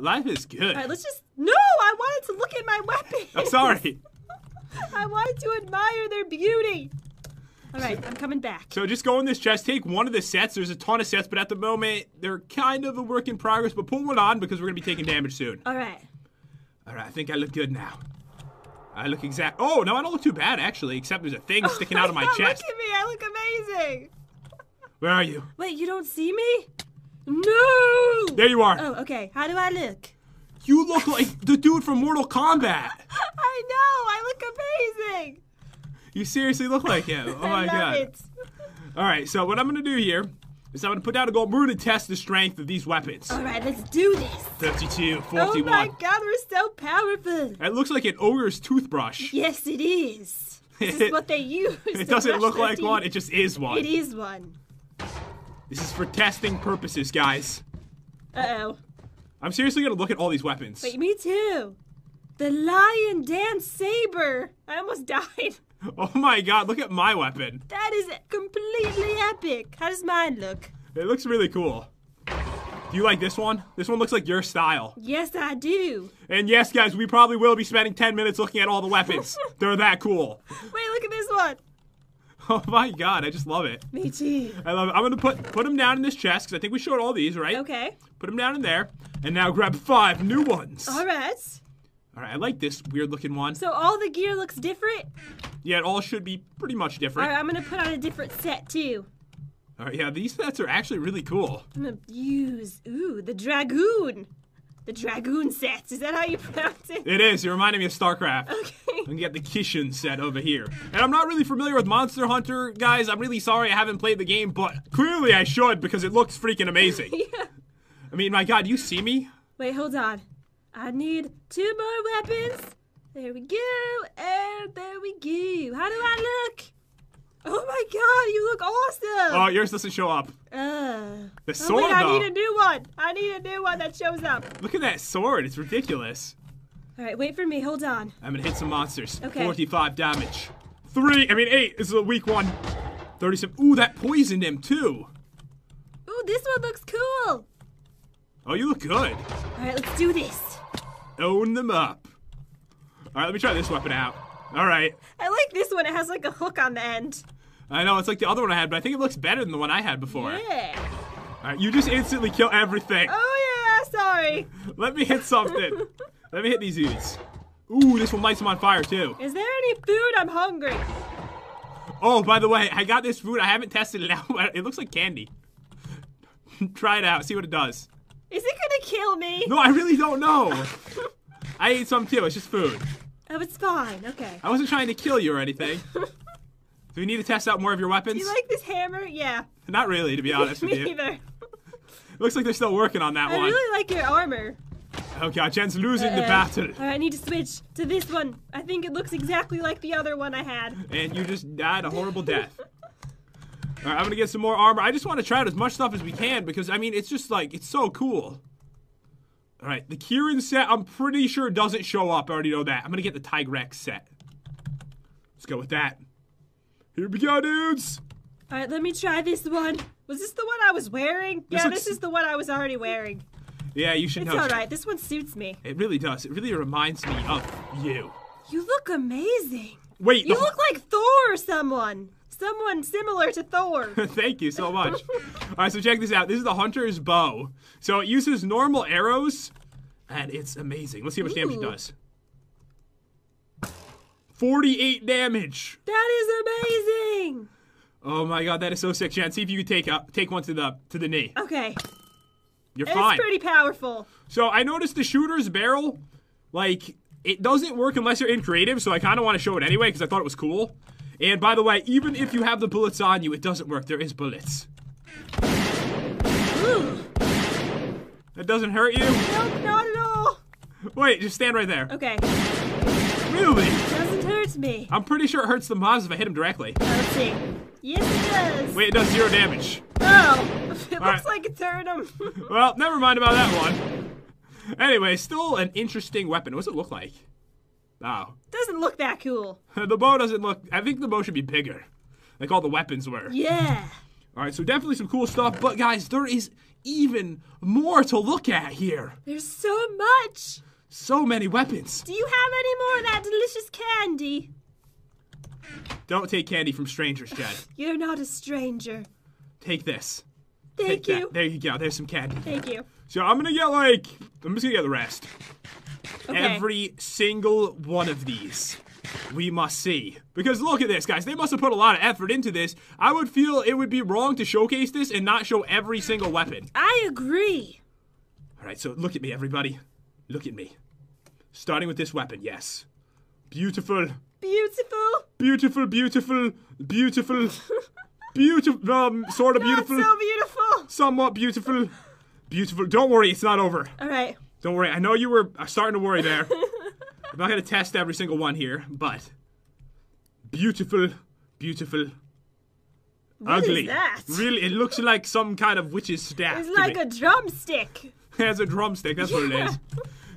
Life is good. All right, let's just. No, I wanted to look at my weapons. I'm sorry. I wanted to admire their beauty. All right, I'm coming back. So just go in this chest, take one of the sets. There's a ton of sets, but at the moment they're kind of a work in progress. But put one on because we're gonna be taking damage soon. All right. All right, I think I look good now. I look exact. Oh no, I don't look too bad actually. Except there's a thing sticking out of my God, chest. Look at me, I look amazing. Where are you? Wait, you don't see me? No. There you are. Oh, okay. How do I look? You look like the dude from Mortal Kombat. I know. I look amazing. You seriously look like him. Oh my god. it. All right, so what I'm gonna do here is I'm gonna put down a goal. We're gonna test the strength of these weapons. All right, let's do this. 32, Oh 41. my God, we're so powerful. It looks like an ogre's toothbrush. Yes, it is. This is what they use. It doesn't look like teeth. one. It just is one. It is one. This is for testing purposes, guys. Uh oh. I'm seriously gonna look at all these weapons. Wait, me too. The lion dance saber. I almost died. Oh my god, look at my weapon. That is completely epic. How does mine look? It looks really cool. Do you like this one? This one looks like your style. Yes, I do. And yes, guys, we probably will be spending 10 minutes looking at all the weapons. They're that cool. Wait, look at this one. Oh my god, I just love it. Me too. I love it. I'm gonna put put them down in this chest because I think we showed all these, right? Okay. Put them down in there, and now grab five new ones. All right. All right, I like this weird looking one. So all the gear looks different. Yeah, it all should be pretty much different. right, I'm gonna put on a different set too. All right, yeah, these sets are actually really cool. I'm gonna use ooh the dragoon. The dragoon set. Is that how you pronounce it? It is. It reminded me of StarCraft. Okay. And get the Kishin set over here. And I'm not really familiar with Monster Hunter, guys. I'm really sorry I haven't played the game, but clearly I should because it looks freaking amazing. yeah. I mean, my god, you see me? Wait, hold on. I need two more weapons. There we go, and there we go. How do I look? Oh my god, you look awesome. Oh, yours doesn't show up. Uh, The oh sword, wait, I though. need a new one. I need a new one that shows up. Look at that sword. It's ridiculous. All right, wait for me. Hold on. I'm gonna hit some monsters. Okay. 45 damage. Three, I mean eight. This is a weak one. 37. Ooh, that poisoned him too. Ooh, this one looks cool. Oh, you look good. All right, let's do this. Own them up. All right, let me try this weapon out. All right. I like this one. It has like a hook on the end. I know it's like the other one I had, but I think it looks better than the one I had before. Yeah. All right, you just instantly kill everything. Oh yeah, sorry. Let me hit something. Let me hit these dudes. Ooh, this one lights them on fire too. Is there any food? I'm hungry. Oh, by the way, I got this food. I haven't tested it out. but It looks like candy. Try it out. See what it does. Is it gonna kill me? No, I really don't know. I ate some too. It's just food. Oh, it's fine. Okay. I wasn't trying to kill you or anything. Do we need to test out more of your weapons? You like this hammer? Yeah. Not really, to be honest with you. me either. Looks like they're still working on that I one. I really like your armor. Oh god, Jen's losing the Uh, battle. All right, I need to switch to this one. I think it looks exactly like the other one I had. and you just died a horrible death. All right, I'm gonna get some more armor. I just want to try out as much stuff as we can because I mean it's just like it's so cool. All right, the Kirin set I'm pretty sure doesn't show up. I already know that. I'm gonna get the Tigrex set. Let's go with that. Here we go, dudes. All right, let me try this one. Was this the one I was wearing? This yeah, looks- this is the one I was already wearing. Yeah, you should It's know. all right. This one suits me. It really does. It really reminds me of you. You look amazing. Wait, You look like Thor or someone. Someone similar to Thor. Thank you so much. All right, so check this out. This is the Hunter's bow. So it uses normal arrows, and it's amazing. Let's see how much damage it does. 48 damage. that is amazing. Oh my god, that is so sick, Jen. See if you can take uh, take one to the to the knee. Okay. You're It's fine. pretty powerful. So I noticed the shooter's barrel, like it doesn't work unless you're in creative. So I kind of want to show it anyway because I thought it was cool. And by the way, even if you have the bullets on you, it doesn't work. There is bullets. Ooh. That doesn't hurt you. Nope, not at all. Wait, just stand right there. Okay. Really? Doesn't hurt me. I'm pretty sure it hurts the mobs if I hit him directly. Now, let's see. Yes, it does. Wait, it does zero damage. Oh, it looks right. like it's hurt him. Well, never mind about that one. Anyway, still an interesting weapon. What does it look like? Oh. Doesn't look that cool. The bow doesn't look. I think the bow should be bigger. Like all the weapons were. Yeah. All right, so definitely some cool stuff. But guys, there is even more to look at here. There's so much. So many weapons. Do you have any more of that delicious candy? Don't take candy from strangers, Jed. You're not a stranger. Take this. Thank Take you. that. There you go. There's some candy. Thank you. So I'm gonna get like I'm just gonna get the rest. Okay. Every single one of these we must see. Because look at this, guys. They must have put a lot of effort into this. I would feel it would be wrong to showcase this and not show every single weapon. I agree. All right, so look at me, everybody. Look at me. Starting with this weapon, yes. Beautiful, Beautiful. beautiful, beautiful, beautiful, beautiful, um, sort of Not beautiful, so beautiful. somewhat beautiful, beautiful. Don't worry, it's not over. All right. Don't worry. I know you were uh, starting to worry there. I'm not gonna test every single one here, but beautiful, beautiful, What is ugly. that? Really, it looks like some kind of witch's staff. It's to like me. a drumstick. It has a drumstick. That's what it is.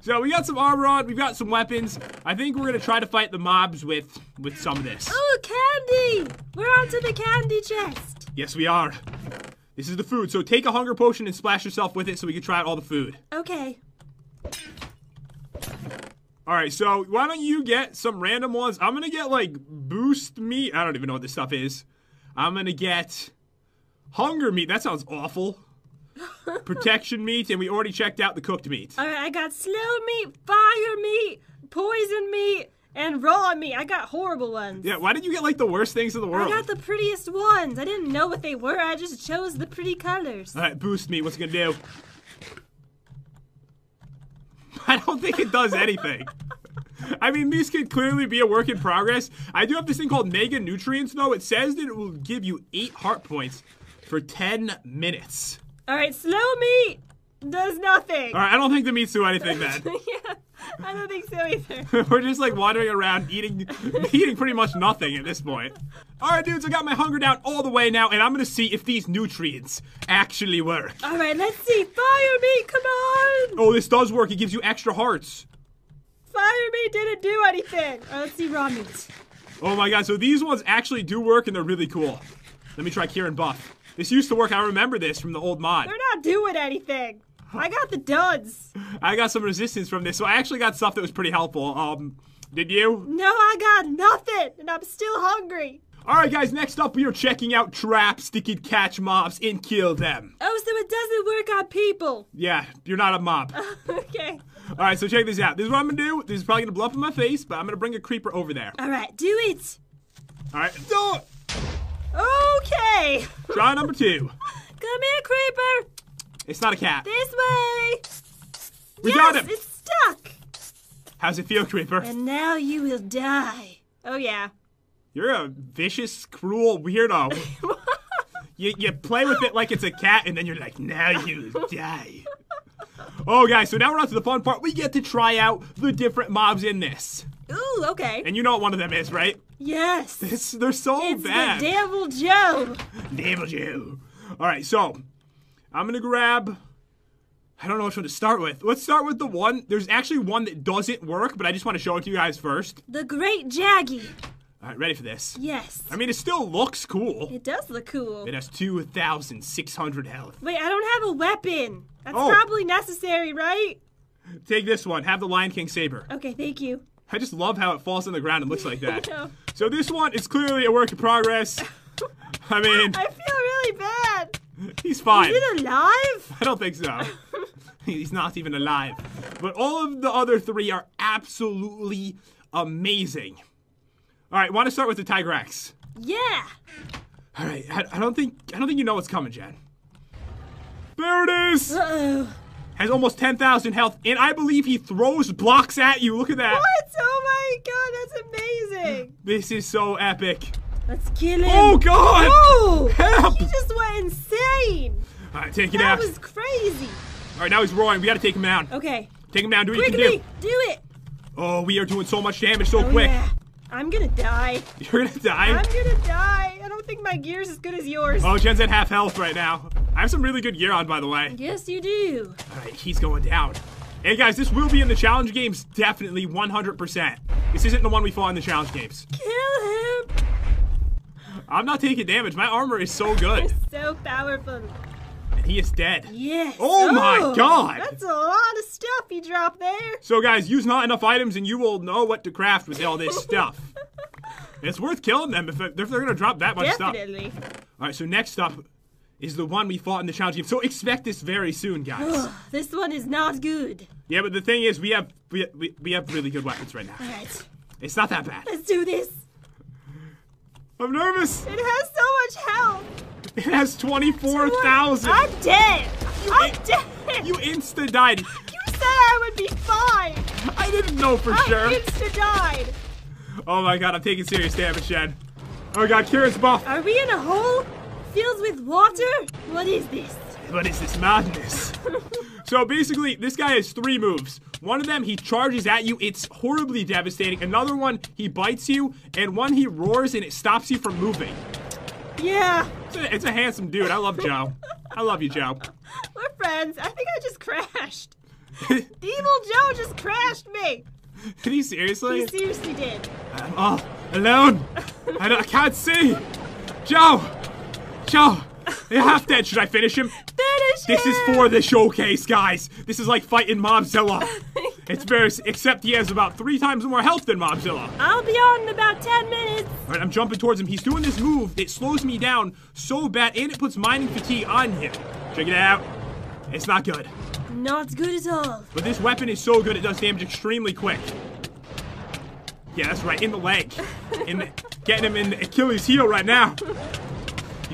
So we got some armor on. We've got some weapons. I think we're gonna try to fight the mobs with with some of this. Oh, candy! We're onto the candy chest. Yes, we are. This is the food. So take a hunger potion and splash yourself with it, so we can try out all the food. Okay. All right. So why don't you get some random ones? I'm gonna get like boost meat. I don't even know what this stuff is. I'm gonna get hunger meat. That sounds awful. Protection meat, and we already checked out the cooked meat. All right, I got slow meat, fire meat, poison meat, and raw meat. I got horrible ones. Yeah. Why did you get like the worst things in the world? I got the prettiest ones. I didn't know what they were. I just chose the pretty colors. All right, boost meat. What's it gonna do? I don't think it does anything. I mean, these could clearly be a work in progress. I do have this thing called Mega Nutrients, though. It says that it will give you eight heart points for 10 minutes. All right, slow meat does nothing. All right, I don't think the meats do anything then. yeah, I don't think so either. We're just like wandering around eating, eating pretty much nothing at this point. All right, dudes, I got my hunger down all the way now, and I'm gonna see if these nutrients actually work. All right, let's see. Fire meat, come on. Oh, this does work. It gives you extra hearts. Fire meat didn't do anything. All right, let's see raw meat. Oh my god, so these ones actually do work and they're really cool. Let me try Kirin Buff. This used to work, I remember this from the old mod. They're not doing anything. I got the duds. I got some resistance from this, so I actually got stuff that was pretty helpful. Um, did you? No, I got nothing, and I'm still hungry. Alright guys, next up we are checking out traps that can catch mobs and kill them. Oh, so it doesn't work on people. Yeah, you're not a mob. okay. Alright, so check this out. This is what I'm gonna do. This is probably gonna blow up in my face, but I'm gonna bring a creeper over there. All right, do it. Alright, do it! Okay. Try number two. Come here, creeper. It's not a cat. This way. We yes, got him. it's stuck. How's it feel, creeper? And now you will die. Oh yeah. You're a vicious, cruel weirdo. you, you play with it like it's a cat, and then you're like, now you die. Oh, guys, so now we're on to the fun part. We get to try out the different mobs in this. Ooh, okay. And you know what one of them is, right? Yes. It's, they're so It's bad. the Deviljho. Devil Joe. All right, so I'm gonna grab. I don't know which one to start with. Let's start with the one. There's actually one that doesn't work, but I just want to show it to you guys first. The Great Jaggi. All right, ready for this? Yes. I mean, it still looks cool. It does look cool. It has 2,600 health. Wait, I don't have a weapon. That's Oh. probably necessary, right? Take this one. Have the Lion King saber. Okay, thank you. I just love how it falls on the ground and looks like that. know. So this one is clearly a work in progress. I mean, I feel really bad. he's fine. Is it alive? I don't think so. He's not even alive. But all of the other three are absolutely amazing. All right, want to start with the Tigrex. Yeah. All right, I, I don't think I don't think you know what's coming, Jen. There it is. Uh oh. Has almost 10,000 health, and I believe he throws blocks at you. Look at that. What? Oh my god, that's amazing. This is so epic. Let's kill him. Oh God! Oh! Help! He just went insane. All right, take it That out. was crazy. All right, now he's roaring. We got to take him down. Okay. Take him down. Do what you can do. do it. Oh, we are doing so much damage so Oh, quick. yeah. I'm gonna die. You're gonna die. I'm gonna die. I don't think my gear's as good as yours. Oh, Jen's at half health right now. I have some really good gear on, by the way. Yes, you do. All right, he's going down. Hey guys, this will be in the challenge games, definitely 100%. This isn't the one we fought in the challenge games. Kill him. I'm not taking damage. My armor is so good. So powerful. And he is dead. Yes. Oh my oh, God. That's a lot of stuff you dropped there. So guys, use not enough items and you will know what to craft with all this stuff. It's worth killing them if, if they're gonna drop that much stuff. Definitely. All right, so next up is the one we fought in the challenge game. So expect this very soon, guys. this one is not good. yeah, but the thing is, we have we, we, we have really good weapons right now. All right. It's not that bad. Let's do this. I'm nervous. It has so much health. It has twenty-four thousand. I'm dead. I'm it- dead. You insta died. You said I would be fine. I didn't know for I sure. insta died. Oh my god, I'm taking serious damage, Shed. Oh god, Kira's buff. Are we in a hole filled with water? What is this? What is this madness? so basically, this guy has three moves. One of them, he charges at you. It's horribly devastating. Another one, he bites you. And one, he roars and it stops you from moving. Yeah, It's a, it's a handsome dude. I love Joe. I love you, Joe. we're friends. I think I just crashed. Evil Joe just crashed me. Did he seriously? He seriously did. I'm all alone. I, I can't see. Joe! Joe! Half dead. Should I finish him? Finish This is for the showcase, guys. This is like fighting Mobzilla. It's very, except he has about three times more health than Mobzilla. I'll be on in about 10 minutes. All right, I'm jumping towards him. He's doing this move that slows me down so bad, and it puts mining fatigue on him. Check it out. It's not good. Not good at all. But this weapon is so good, it does damage extremely quick. Yeah, that's right, in the leg. In the, getting him in the Achilles heel right now.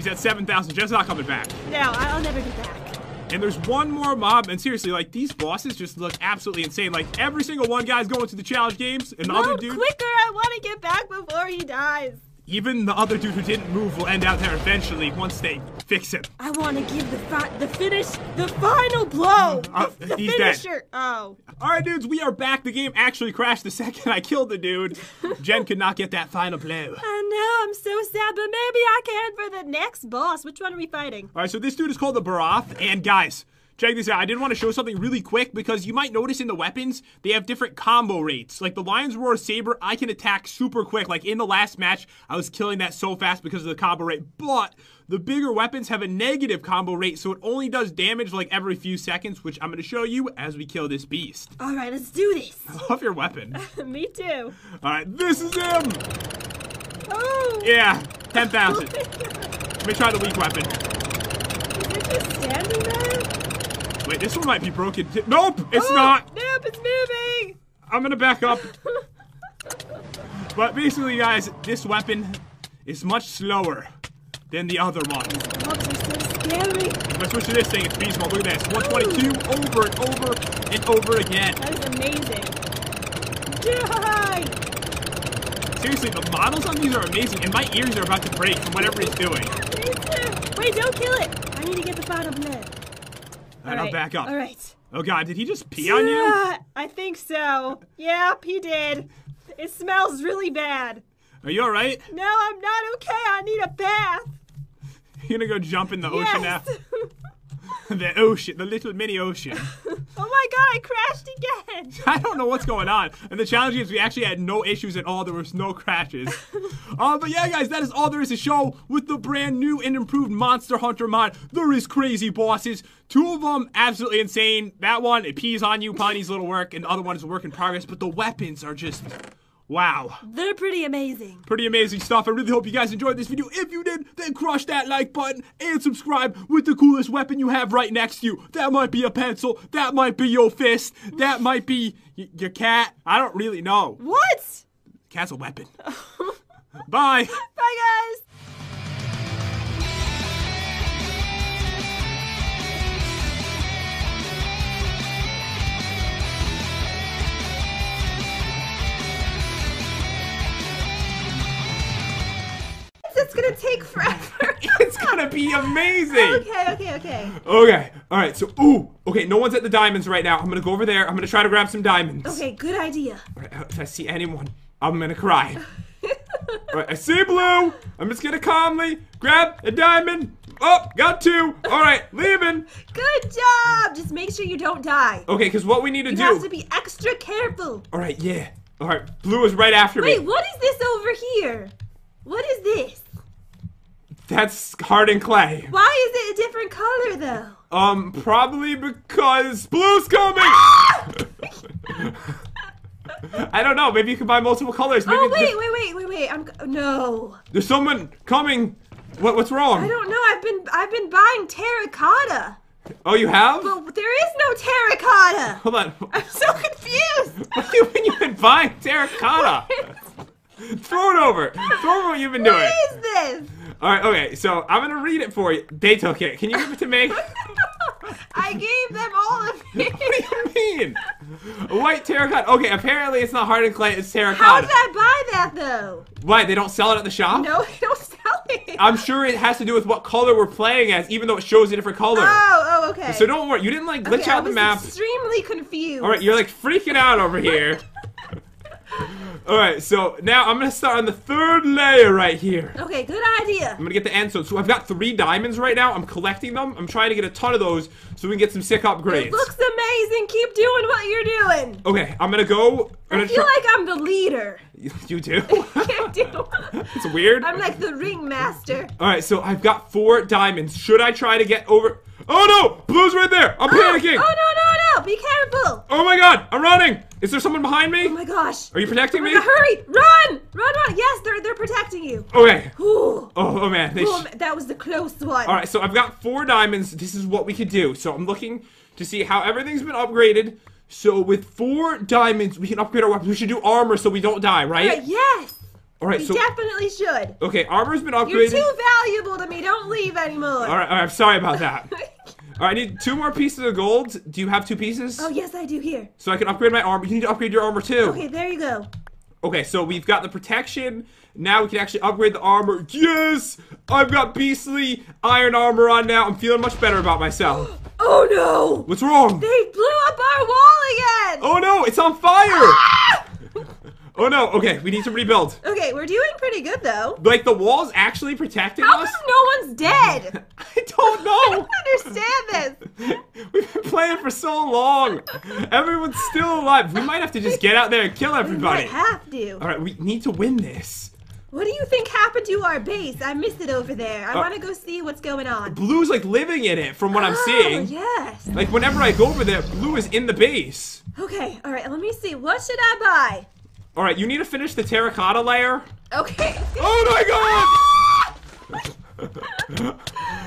He's at 7,000, just not coming back. No, I'll never get back. And there's one more mob, and seriously, like, these bosses just look absolutely insane. Like, every single one guy's going to the challenge games, and the other dude, quicker. I want to get back before he dies. Even the other dude who didn't move will end out there eventually once they fix him. I want to give the fi- the finish, the final blow. Uh, the the he's dead. finisher. Oh. All right, dudes, we are back. The game actually crashed the second I killed the dude. Jen could not get that final blow. I know, I'm so sad, but maybe I can for the next boss. Which one are we fighting? All right, so this dude is called the Barroth, and guys, check this out. I did want to show something really quick because you might notice in the weapons they have different combo rates. Like the Lion's Roar Saber, I can attack super quick. Like in the last match, I was killing that so fast because of the combo rate. But the bigger weapons have a negative combo rate, so it only does damage like every few seconds, which I'm going to show you as we kill this beast. All right, let's do this. I Love your weapon. Me too. All right, this is him. Oh. Yeah, 10,000. Let me try the weak weapon. Is it just standing there? Wait, this one might be broken. Nope, it's Oh, not. Nope, it's moving. I'm gonna back up. But basically, guys, this weapon is much slower than the other one. Mobs are so scary. If I switch to this thing, it's beast mode. Look at this. 122 over and over and over again. That is amazing. Die. Seriously, the models on these are amazing, and my ears are about to break from whatever he's doing. Wait, don't kill it. I need to get the final blood. Alright, I'll back up. All right. Oh god, did he just pee on you? I think so. Yep, he did. It smells really bad. Are you alright? No, I'm not okay. I need a bath. You gonna go jump in the ocean yes. now? the ocean, the little mini ocean. oh my god, I crashed again. I don't know what's going on. And the challenge is we actually had no issues at all. There was no crashes. uh, but yeah, guys, that is all there is to show with the brand new and improved Monster Hunter mod. There is crazy bosses. Two of them absolutely insane. That one, it pees on you, probably needs a little work, and the other one is a work in progress. But the weapons are just wow. They're pretty amazing. Pretty amazing stuff. I really hope you guys enjoyed this video. If you did, then crush that like button and subscribe with the coolest weapon you have right next to you. That might be a pencil. That might be your fist. That might be y- your cat. I don't really know. What? Cat's a weapon. Bye. Bye, guys. It's gonna take forever. It's gonna be amazing. okay, okay, okay. Okay. All right. So, ooh. Okay. No one's at the diamonds right now. I'm gonna go over there. I'm gonna try to grab some diamonds. Okay, good idea. All right, if I see anyone, I'm gonna cry. All right, I see blue. I'm just gonna calmly grab a diamond. Oh, got two. All right, leaving. Good job. Just make sure you don't die. Okay, because what we need to You do. You have to be extra careful. All right, yeah. All right, blue is right after Wait, me. Wait, what is this over here? What is this? That's hardened clay. Why is it a different color though? Um, probably because blue's coming. I don't know. Maybe you can buy multiple colors. Maybe Oh wait, wait, wait, wait, wait. I'm no. there's someone coming. What? What's wrong? I don't know. I've been I've been buying terracotta, Oh, you have? but there is no terracotta. Hold on. I'm so confused. What do you mean you've been buying terracotta? Throw it over. Throw over what you've been doing. What is this? All right. Okay. So I'm gonna read it for you. They took it. Can you give it to me? I gave them all of it. What do you mean? A white terracotta. Okay, apparently it's not hardened clay, it's terracotta. How did I buy that though? Why, they don't sell it at the shop? No, they don't sell it. I'm sure it has to do with what color we're playing as, even though it shows a different color. Oh, oh, okay. So don't worry, you didn't like glitch okay, out the map. Extremely confused. Alright, you're like freaking out over here. Alright, so now I'm gonna start on the third layer right here. Okay, good idea. I'm gonna get the end stone. So I've got three diamonds right now. I'm collecting them. I'm trying to get a ton of those so we can get some sick upgrades. Looks amazing. Keep doing what you're doing. Okay, I'm gonna go. I'm gonna feel like I'm the leader. you do. Can't do. it's weird. I'm like the ringmaster. All right, so I've got four diamonds. Should I try to get over? Oh no, blue's right there. I'm Oh, panicking. oh no no no! Be careful. Oh my god, I'm running. Is there someone behind me? Oh my gosh. Are you protecting me? Hurry! Run! Run! Run! Yes, they're they're protecting you. Okay. Ooh. Oh, oh man. They Ooh, that was the close one. All right, so I've got four diamonds. This is what we could do. So I'm looking to see how everything's been upgraded. So with four diamonds, we can upgrade our weapons. We should do armor so we don't die, right, yes. All right, We so definitely should. okay, armor's been upgraded. You're too valuable to me. Don't leave anymore. All right, all right, I'm sorry about that. All right, I need two more pieces of gold. Do you have two pieces? oh yes, I do here. So I can upgrade my armor. You need to upgrade your armor too. Okay, there you go. Okay, so we've got the protection. Now we can actually upgrade the armor. Yes! I've got beastly iron armor on now. I'm feeling much better about myself. Oh no! What's wrong? They blew up our wall again. Oh no, it's on fire! Ah! Oh no, okay, we need to rebuild. Okay, we're doing pretty good though. Like the wall's actually protecting How us? come no one's dead? I don't know. I don't understand this. We've been playing for so long. Everyone's still alive. We might have to just get out there and kill We everybody. might have to. All right, we need to win this. What do you think happened to our base? I miss it over there. I Uh, want to go see what's going on. Blue's like living in it from what I'm seeing. oh, yes. Like whenever I go over there, Blue is in the base. Okay, all right, let me see. What should I All right, you need to finish the terracotta layer. Okay. Oh my god!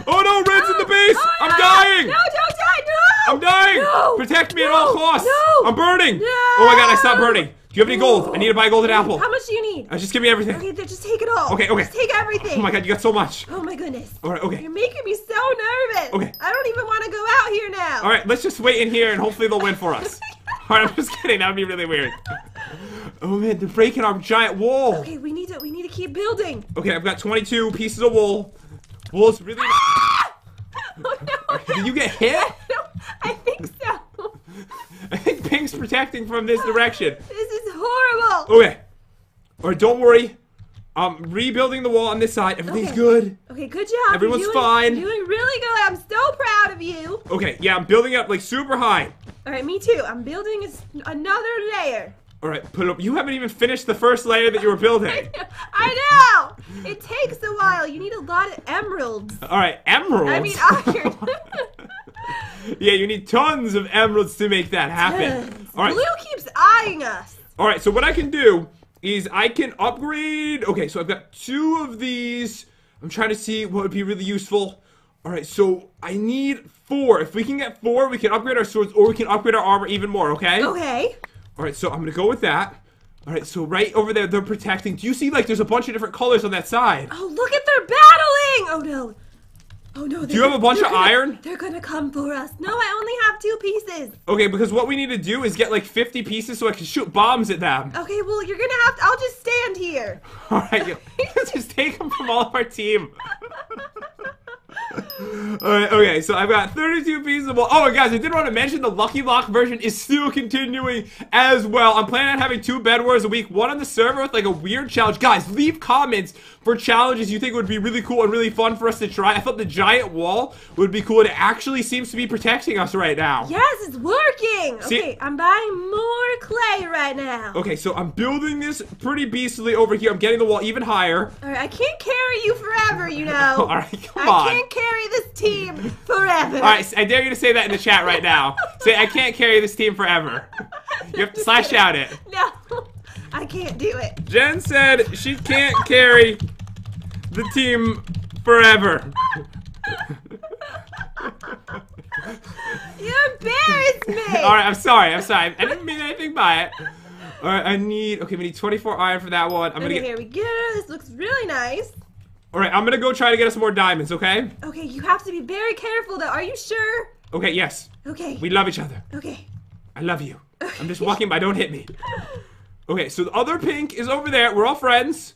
oh no, Red's in the base! Oh, I'm no. dying! No, don't die! No! I'm dying! No! Protect me at all costs! No! I'm burning! No! Oh my god, I stopped burning. Do you have any gold? I need to buy a golden apple. How much do you need? Uh, just give me everything. Okay, just take it all. Okay, okay. Just take everything. Oh my god, you got so much. Oh my goodness. All right, okay. You're making me so nervous. Okay. I don't even want to go out here now. All right, let's just wait in here and hopefully they'll win for us. All right, I'm just kidding. That would be really weird. Oh man, they're breaking our giant wall. Okay, we need to we need to keep building. Okay, I've got 22 pieces of wool. Wool's really. Ah! Oh no. Did you get hit? No, I think so. I think Pink's protecting from this direction. This is horrible. Okay. All right, don't worry. I'm rebuilding the wall on this side. Everything's Okay. good. Okay, good job. Everyone's You're doing, fine. You're doing really good. I'm so proud of you. Okay, yeah, I'm building up like super high. All right, me too. I'm building another layer. All right, put up. You haven't even finished the first layer that you were building. I know. It takes a while. You need a lot of emeralds. All right, emeralds. I mean iron. yeah, you need tons of emeralds to make that happen. All right. Blue keeps eyeing us. All right, so what I can do is I can upgrade. Okay, so I've got two of these. I'm trying to see what would be really useful. All right, so I need four. If we can get four, we can upgrade our swords or we can upgrade our armor even more, okay? Okay. All right, so I'm going to go with that. All right, so right over there, they're protecting. Do you see, like, there's a bunch of different colors on that side? Oh, look at their battling. Oh no. Oh no. Do you have a bunch of iron? They're gonna come for us. No, I only have two pieces. Okay, because what we need to do is get, like, 50 pieces so I can shoot bombs at them. Okay, well you're gonna have to. I'll just stand here. All right, you- just take them from all of our team. Alright, okay, so I've got 32 pieces of. Oh, guys, I did want to mention the Lucky Block version is still continuing as well. I'm planning on having two Bed Wars a week, one on the server with like a weird challenge. Guys, leave comments for challenges you think would be really cool and really fun for us to try. I thought the giant wall would be cool. It actually seems to be protecting us right now. Yes, it's working. See- okay, I'm buying more clay right now. Okay, so I'm building this pretty beastly over here. I'm getting the wall even higher. All right, I can't carry you forever, you know. All right, come I on. I can't carry carry this team forever. All right, I dare you to say that in the chat right now. Say, I can't carry this team forever. You have to slash out it. No, I can't do it. Jen said she can't carry the team forever. You embarrassed me. All right, I'm sorry. I'm sorry. I didn't mean anything by it. All right, I need. Okay, we need 24 iron for that one. I'm gonna get. here we go. This looks really nice. All right, I'm gonna go try to get us more diamonds. Okay. Okay, you have to be very careful though. Are you sure? Okay. Yes. Okay. We love each other. okay. I love you. I'm just walking by. Don't hit me. Okay, so the other pink is over there. We're all friends.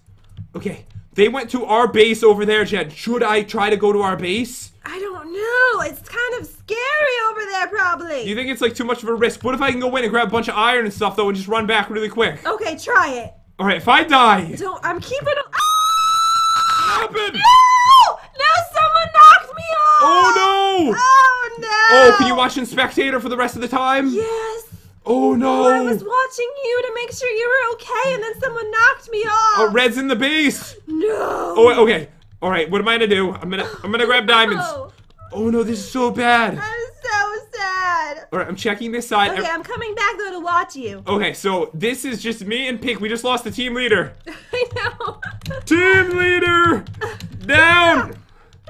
Okay, they went to our base over there, Jen. Should I try to go to our base? I don't know. It's kind of scary over there, probably. Do you think it's like too much of a risk? What if I can go in and grab a bunch of iron and stuff though, and just run back really quick? okay, try it. All right, if I die, Don't. I'm keeping. Ah! What happened? No! No! Someone knocked me off. Oh no! Oh no! Oh, can you watch in spectator for the rest of the time? Yes. Oh no! I was watching you to make sure you were okay, and then someone knocked me off. Oh, red's in the base. No. Oh, okay. All right, what am I gonna do? I'm gonna I'm gonna grab diamonds. No. Oh no, this is so bad. I'm so sad. All right, I'm checking this side. Okay, I'm coming back though to watch you. Okay, so this is just me and Pink. We just lost the team leader. I know. Team leader down.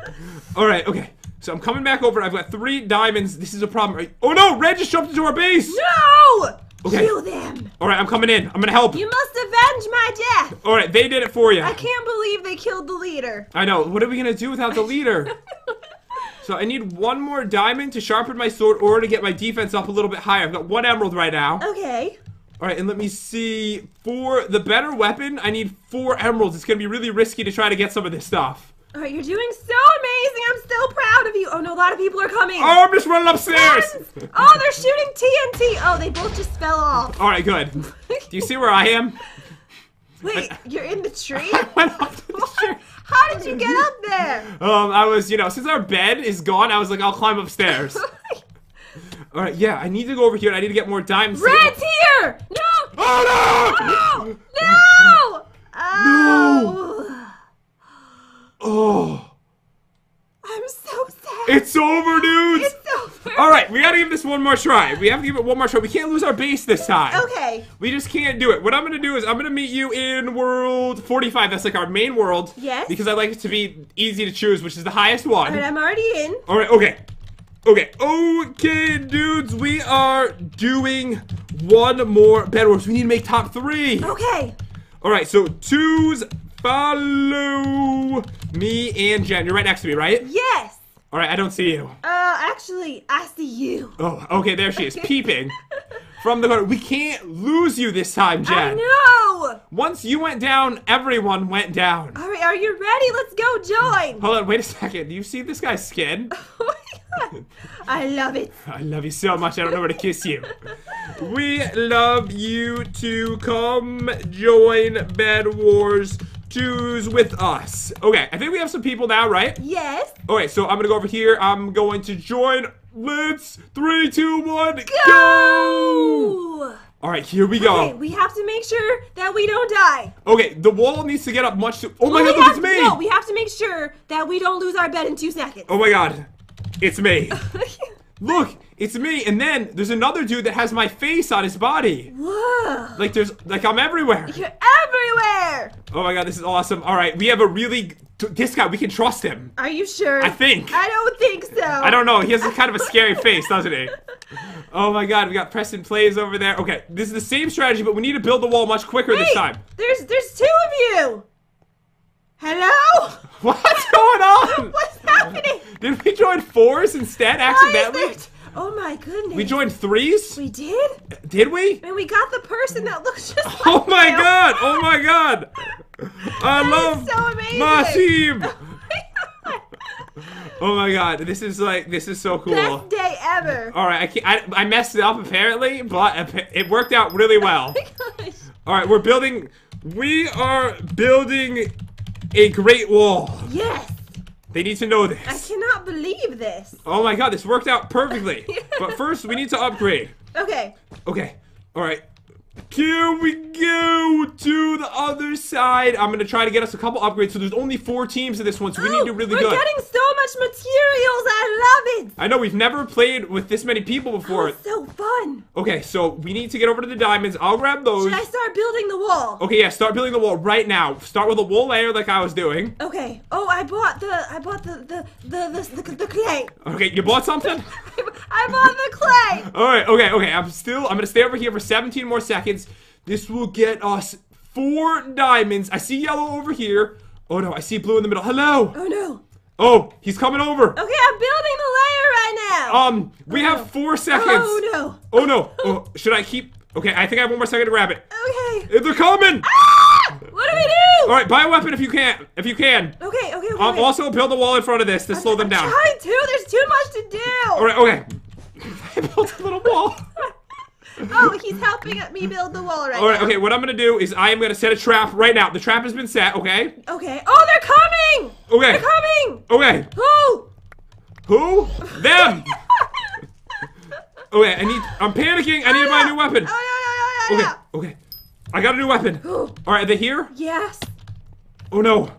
All right, okay. So I'm coming back over. I've got three diamonds. This is a problem. Oh no, Red just jumped into our base. No! Okay. Kill them. All right, I'm coming in. I'm gonna help. You must avenge my death. All right, they did it for you. I can't believe they killed the leader. I know. What are we gonna do without the leader? so I need one more diamond to sharpen my sword or to get my defense up a little bit higher. I've got one emerald right now. Okay. All right, and let me see. For the better weapon, I need four emeralds. It's gonna be really risky to try to get some of this stuff. All right, you're doing so amazing. I'm so proud of you. Oh no, a lot of people are coming. Oh, I'm just running upstairs. Friends! Oh, they're shooting TNT. Oh, they both just fell off. All right, good. Do you see where I am? Wait, you're in the tree? I went up to the tree. How did you get up there? Um, I was, you know, since our bed is gone, I was like, I'll climb upstairs. All right, yeah, I need to go over here and I need to get more diamonds. Red's here! No! Oh no! No! Oh. Oh, I'm so sad. it's over, dudes. It's over. All right, we gotta give this one more try. We have to give it one more try. We can't lose our base this time. Okay. We just can't do it. What I'm gonna do is I'm gonna meet you in world 45. That's like our main world. Yes. Because I like it to be easy to choose, which is the highest one. All right, I'm already in. All right, okay. Okay, okay, dudes, we are doing one more bed wars. We need to make top three. Okay. All right, so twos follow me and Jen. You're right next to me, right? Yes. All right, I don't see you. Uh, actually, I see you. Oh, okay, there she is, peeping from the corner. We can't lose you this time, Jen. I know. Once you went down, everyone went down. All right, are you ready? Let's go join. Hold on, wait a second. Do you see this guy's skin? Oh my god. I love it. I love you so much, I don't know where to kiss you. We love you to come join Bed Wars 2s with us. Okay, I think we have some people now, right? Yes. Okay, so I'm gonna go over here. I'm going to join. Let's three, two, one, go! Go. All right, here we go. Okay, we have to make sure that we don't die. Okay, the wall needs to get up much. Too- oh my we god, look, it's me! No, we have to make sure that we don't lose our bed in two seconds. Oh my god, it's me. Look, it's me. And then there's another dude that has my face on his body. Whoa. Like there's, like I'm everywhere. You're everywhere. Oh my god, this is awesome. All right, we have a really this guy. We can trust him. Are you sure? I think. I don't think so. I don't know. He has a kind of a scary face, doesn't he? Oh my god, we got PrestonPlayz over there. Okay, this is the same strategy, but we need to build the wall much quicker this Wait, time. There's there's two of you. Hello? What's going on? What's happening? Did we join fours instead accidentally? Oh my goodness. We joined threes? We did? Did we? And we got the person that looks just oh like Oh my you. god! Oh my god! I That love is so team. Oh my Oh god, this is like this is so cool. Best day ever. All right, I, can't, I I messed it up apparently, but it worked out really oh well. Gosh. All right, we're building. We are building a great wall. Yes. They need to know this. I cannot believe this. Oh my god, this worked out perfectly. But first, we need to upgrade. Okay. Okay. All right. Here we go to the other side. I'm gonna try to get us a couple upgrades. So there's only four teams in this one, so we need to do really good. We're good. getting so much materials. I love it. I know we've never played with this many people before. Oh, so fun. Okay, so we need to get over to the diamonds. I'll grab those. Should I start building the wall? Okay, yeah, start building the wall right now. Start with a wool layer like I was doing. Okay. Oh, I bought the I bought the the the the, the, the clay. Okay, you bought something? I bought the clay. All right, okay, okay. I'm still. I'm gonna stay over here for 17 more seconds. This will get us four diamonds. I see yellow over here. Oh no, I see blue in the middle. Hello. Oh no. Oh, he's coming over. Okay, I'm building the layer right now. Um, we have four seconds. oh no. Oh no. Oh, should I keep? Okay, I think I have one more second to grab it. Okay. They're coming. Ah! What do we do? All right, buy a weapon if you can. If you can. Okay, okay, okay. Um, also build a wall in front of this to slow them I'm down. trying to. There's too much to do. All right, okay. I built a little wall. Oh, he's helping me build the wall right All right, now. okay. What I'm gonna do is I am gonna set a trap right now. The trap has been set. Okay. Okay. Oh, they're coming. Okay. They're coming. Okay. Who? Who? Them. Okay. I need. I'm panicking. I need to buy a new weapon. Oh, yeah, yeah, yeah, Okay. Okay. I got a new weapon. All right. Are they here? yes. Oh no.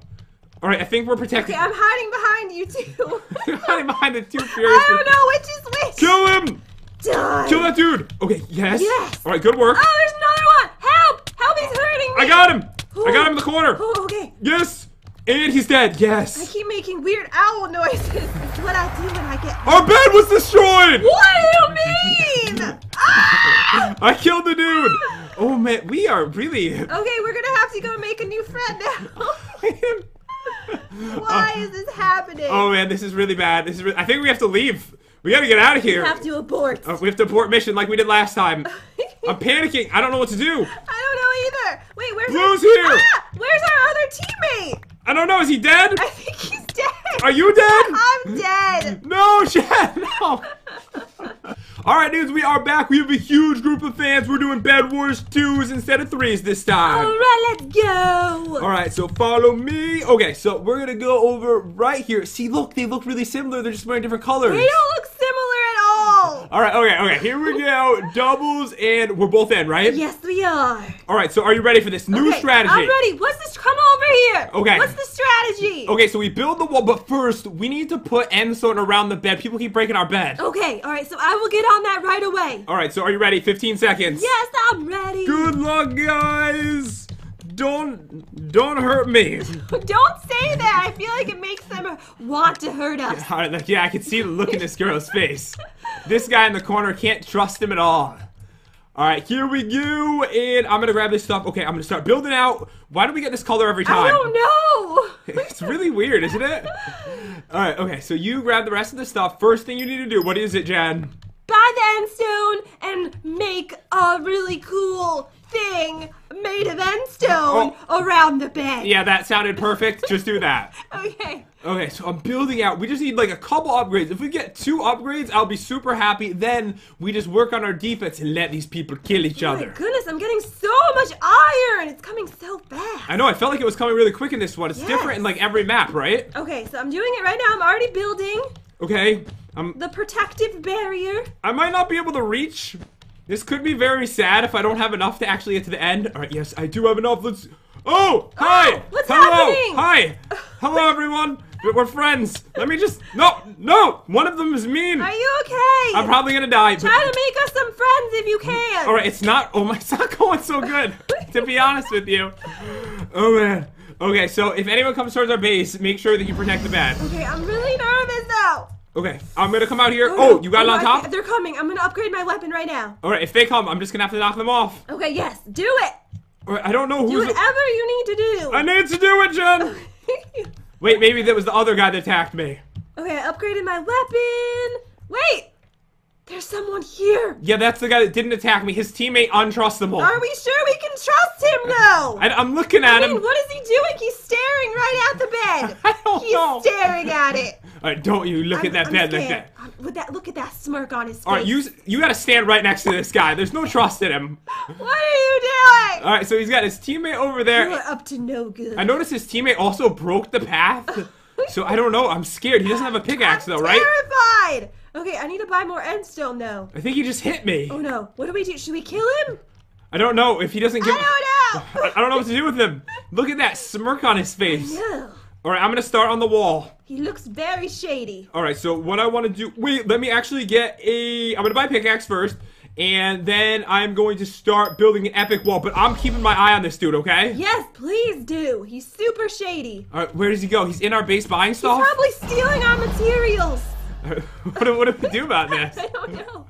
All right. I think we're protected. Okay, I'm hiding behind you two. Hiding behind the two furious. I don't know which is which. Kill him! Die. Kill that dude! Okay, yes. Yes. All right, good work. Oh, there's another one. Help! Help! He's hurting me. I got him! I got him in the corner. Oh, okay. Yes! And he's dead. Yes. I keep making weird owl noises. It's what I do when I get. Our bed was destroyed! What do you mean? ah! I killed the dude. Oh man, we are really. Okay, we're gonna have to go make a new friend now. Why is this happening? oh man, this is really bad. This is. Re- I think we have to leave. We gotta get out of here. we have to abort. Uh, we have to abort mission like we did last time. I'm panicking. I don't know what to do. I don't know either. Wait, where's Blue's our, here. Ah! Where's our other teammate? I don't know. Is he dead? I think he's dead. Are you dead? I'm dead. No, Chad, no. All right, dudes, we are back. We have a huge group of fans. We're doing Bed Wars 2s instead of 3s this time. All right, let's go. All right, so follow me. Okay, so we're going to go over right here. See, look, they look really similar. They're just wearing different colors. They don't look similar at all. All right, okay, okay. Here we go. Doubles, and we're both in, right? Yes, we are. All right, so are you ready for this new Okay, strategy? I'm ready. What's this? Come over here. Okay. What's the strategy? Okay, so we build the wall, but first, we need to put end stone around the bed. People keep breaking our bed. Okay. All right. So I will get on that right away. All right, so are you ready? 15 seconds. Yes, I'm ready. Good luck, guys. Don't don't hurt me. Don't say that. I feel like it makes them want to hurt us. All right, like, yeah, I can see the look in this girl's face. This guy in the corner can't trust him at all. All right, here we go, and I'm gonna grab this stuff. Okay, I'm gonna start building out. Why do we get this color every time? I don't know. It's really weird, isn't it? All right, okay, so you grab the rest of the stuff. First thing you need to do, what is it, Jen? Buy the end stone and make a really cool thing made of end stone around the bed. Oh. Yeah, that sounded perfect. Just do that. Okay. Okay, so I'm building out. We just need like a couple upgrades. If we get two upgrades, I'll be super happy. Then we just work on our defense and let these people kill each Oh my other. goodness, I'm getting so much iron. It's coming so fast. I know, I felt like it was coming really quick in this one. It's Yes. different in like every map, right? Okay, so I'm doing it right now. I'm already building Okay. Um the protective barrier. I might not be able to reach. This could be very sad if I don't have enough to actually get to the end. Alright, yes, I do have enough. Let's oh, oh! Hi! what's Hello! happening? Hi! Hello everyone! We're- friends. Let me just No! No! One of them is mean! Are you okay? I'm probably gonna die. but- Try to make us some friends if you can. All right, it's not. Oh my, it's not going so good. to be honest with you. Oh man. Okay, so if anyone comes towards our base, make sure that you protect the bed. Okay, I'm really nervous though. Okay, I'm gonna come out here. no. Oh, you got it Oh, on top. They're coming. I'm gonna upgrade my weapon right now. All right, if they come, I'm just gonna have to knock them off. Okay, yes, do it. All right, I don't know Do who's. whatever you need to do. I need to do it, Jen. Wait, maybe that was the other guy that attacked me. okay, I upgraded my weapon. Wait, there's someone here. Yeah, that's the guy that didn't attack me. His teammate untrustable. Are we sure we can trust him though? I, I'm looking at I mean, him. what is he doing? He's staring right at the bed. I don't He's know. staring at it. All right, don't you look I'm- at that I'm bed like scared. that. Um, With that, look at that smirk on his face. All right, you you gotta stand right next to this guy. There's no trust in him. What are you doing? All right, so he's got his teammate over there. You're up to no good. I noticed his teammate also broke the path. So I don't know. I'm scared. He doesn't have a pickaxe though, right? Terrified. Okay, I need to buy more endstone though. I think he just hit me. Oh no, what do we do? Should we kill him? I don't know if he doesn't give. I don't know. I I don't know what to do with him. Look at that smirk on his face. No. All right, I'm gonna start on the wall. He looks very shady. All right, so what I want to do. Wait, let me actually get a. I'm gonna buy a pickaxe first, and then I'm going to start building an epic wall. But I'm keeping my eye on this dude. Okay. Yes, please do. He's super shady. All right, where does he go? He's in our base buying stuff. Probably stealing our materials. what, do, what do we do about this? I don't know.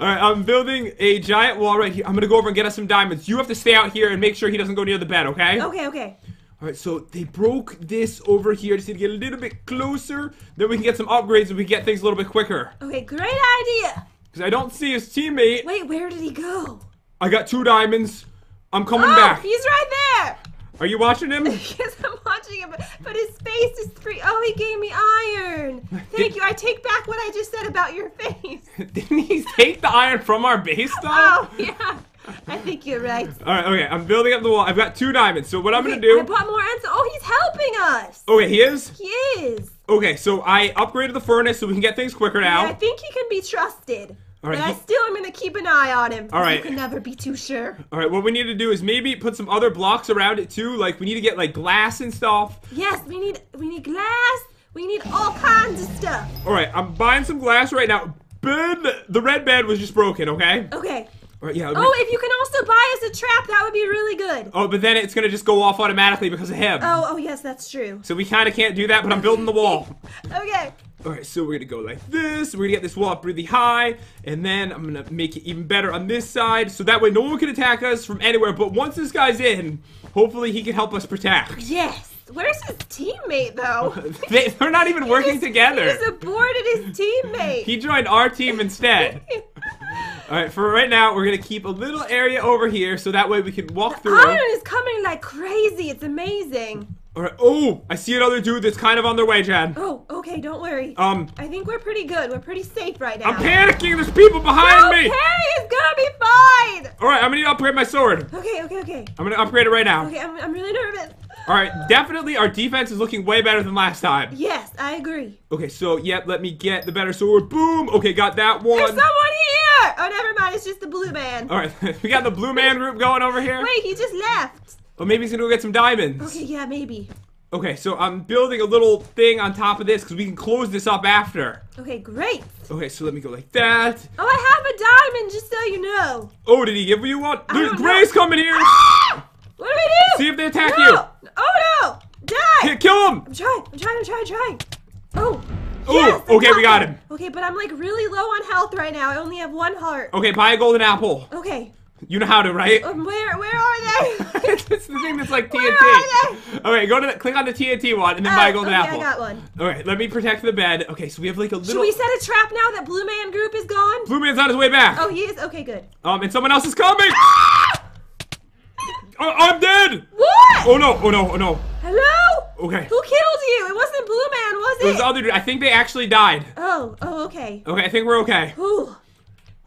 All right, I'm building a giant wall right here. I'm gonna go over and get us some diamonds. You have to stay out here and make sure he doesn't go near the bed. Okay. Okay, okay. All right, so they broke this over here. Just need to get a little bit closer. Then we can get some upgrades and we can get things a little bit quicker. Okay, great idea. Because I don't see his teammate. Wait, where did he go? I got two diamonds. I'm coming oh, back. he's right there. Are you watching him? Yes, I'm watching him, but, but his face is free. Oh, he gave me iron. Thank you. I take back what I just said about your face. Didn't he take the iron from our base though? Oh, yeah. I think you're right. All right, okay. I'm building up the wall. I've got two diamonds. So what I'm Okay, gonna do? I bought more ants. Oh, he's helping us. Okay, he is. He is. Okay, so I upgraded the furnace so we can get things quicker Yeah, I think he can be trusted. All right, but I still am gonna keep an eye on him. All right. You can never be too sure. All right, what we need to do is maybe put some other blocks around it too. Like we need to get like glass and stuff. Yes, we need we need glass. We need all kinds of stuff. All right, I'm buying some glass right now. Bed, the red bed was just broken. Okay. Okay. All right, yeah. Oh, if you can also buy us a trap, that would be really good. Oh, but then it's gonna just go off automatically because of him. Oh, oh yes, that's true. So we kind of can't do that, but I'm building the wall. Okay. All right, so we're gonna go like this. We're gonna get this wall up really high, and then I'm gonna make it even better on this side, so that way no one can attack us from anywhere. But once this guy's in, hopefully he can help us protect. Yes. Where's his teammate though? They, they're not even working He together. He's aborted his teammate. He joined our team instead. All right, for right now, we're gonna keep a little area over here, so that way we can walk through. Iron is coming like crazy. It's amazing. All right. Oh, I see another dude that's kind of on their way, Jan. Oh, okay. Don't worry. Um, I think we're pretty good. We're pretty safe right now. I'm panicking. There's people behind Okay, me. it's gonna be fine. All right, I'm gonna need upgrade my sword. Okay, okay, okay. I'm gonna upgrade it right now. Okay, I'm, I'm really nervous. All right, definitely our defense is looking way better than last time. Yes, I agree. Okay, so yep, let me get the better sword. Boom. Okay, got that There's one. someone here. Oh, never mind. It's just the blue man. All right, we got the blue man group going over here. Wait, he just left. Oh, maybe he's gonna go get some diamonds. Okay, yeah, maybe. Okay, so I'm building a little thing on top of this because we can close this up after. Okay, great. Okay, so let me go like that. Oh, I have a diamond, just so you know. Oh, did he give you one? There's Gray's know. coming here. Ah! What do we do? See if they attack no. you. Oh no! Die! Kill him. I'm trying. I'm trying. I'm trying. I'm trying. Oh. Ooh, yes, okay, we got him. Okay, but I'm like really low on health right now. I only have one heart. Okay, buy a golden apple. Okay. You know how to, right? Um, where where are they? it's the thing that's like TNT. Where TNT. Okay, go to the, click on the TNT one and then buy a Oh, golden okay, apple. I got one. Okay, let me protect the bed. Okay, so we have like a Should little. we set a trap now that Blue Man Group is gone? Blue man's on his way back. Oh, he is. Okay, good. Um, and someone else is coming. Oh, I'm dead. What? Oh no! Oh no! Oh no! Hello? Okay. Who killed you? It wasn't Blue Man, was It it? was the other dude. I think they actually died. oh, oh, okay. Okay, I think we're okay. Ooh,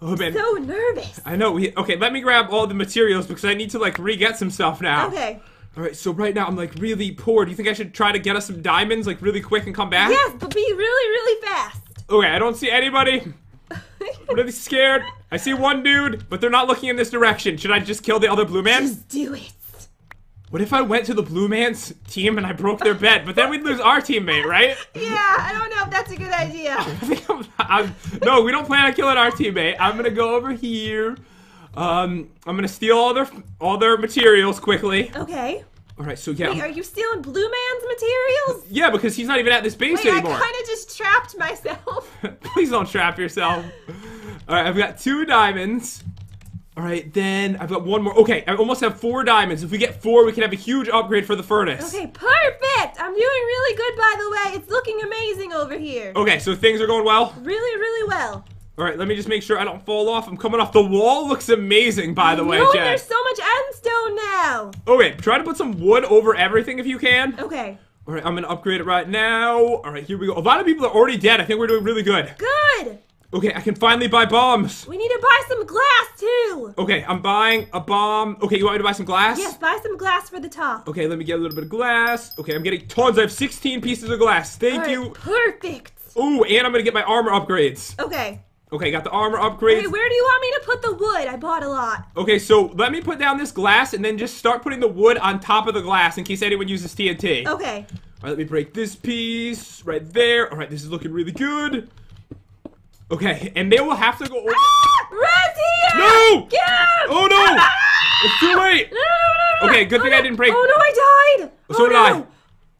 Oh man. so nervous. I know. We okay. Let me grab all the materials because I need to like re-get some stuff now. Okay. All right. So right now I'm like really poor. Do you think I should try to get us some diamonds like really quick and come back? Yes, but be really, really fast. Okay. I don't see anybody. I'm really scared. I see one dude, but they're not looking in this direction. Should I just kill the other blue man? Just do it. What if I went to the blue man's team and I broke their bed? But then we'd lose our teammate, right? Yeah, I don't know if that's a good idea. I'm, I'm, no, we don't plan on killing our teammate. I'm gonna go over here. Um, I'm gonna steal all their all their materials quickly. Okay. All right, so yeah, Wait, are you stealing Blue Man's materials? yeah, because he's not even at this base Wait, I kind of just trapped myself. Please don't trap yourself. All right, I've got two diamonds. All right, then I've got one more. Okay, I almost have four diamonds. If we get four, we can have a huge upgrade for the furnace. Okay, perfect. I'm doing really good, by the way. It's looking amazing over here. Okay, so things are going well. Really, really well. All right, let me just make sure I don't fall off. I'm coming off. The wall looks amazing, by the way, no, Jen. there's so much endstone now. Okay, try to put some wood over everything if you can. Okay, All right, I'm gonna upgrade it right now. All right, here we go. A lot of people are already dead. I think we're doing really good. good. Okay, I can finally buy bombs. We need to buy some glass too. Okay, I'm buying a bomb. Okay, you want me to buy some glass? Yes, buy some glass for the top. Okay, let me get a little bit of glass. Okay, I'm getting tons. I have 16 pieces of glass. Thank right, you. Perfect. Ooh, and I'm gonna get my armor upgrades. Okay. Okay, got the armor upgrades. Hey, where do you want me to put the wood? I bought a lot. Okay, so let me put down this glass and then just start putting the wood on top of the glass in case anyone uses TNT. Okay. All right, let me break this piece right there. All right, this is looking really good. Okay, and they will have to go. Over- Ah! Red's here! No! Get him! Oh no! It's too late. No, no, no, no, no. Okay, good thing oh, I didn't break- Oh no, I died! So oh, did no. I.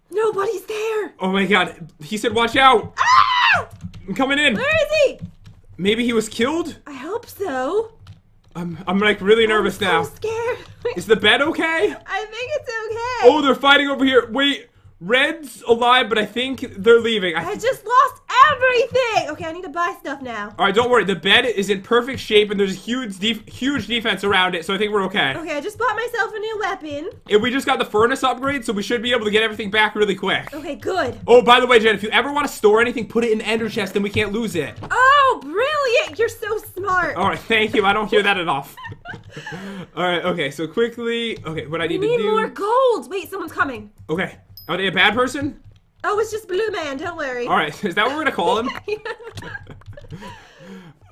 Nobody's there. Oh my god, he said watch out. Ah! I'm coming in. Where is he? Maybe he was killed? I hope so. I'm, I'm like really nervous I'm now. so scared. Is the bed okay? I think it's okay. Oh, they're fighting over here. Wait, Red's alive, but I think they're leaving. I I just lost everything. Okay, I need to buy stuff now. All right, don't worry. The bed is in perfect shape, and there's a huge, def- huge defense around it, so I think we're okay. Okay, I just bought myself a new weapon. And we just got the furnace upgrade, so we should be able to get everything back really quick. Okay, good. Oh, by the way, Jen, if you ever want to store anything, put it in the ender chest, then we can't lose it. Oh, brilliant! You're so smart. All right, thank you. I don't hear that enough. All right, okay. So quickly, okay, what I we need, need to do. Need more gold. Wait, someone's coming. Okay, are they a bad person? Oh, it's just Blue Man. Don't worry. All right, is that what we're gonna call him?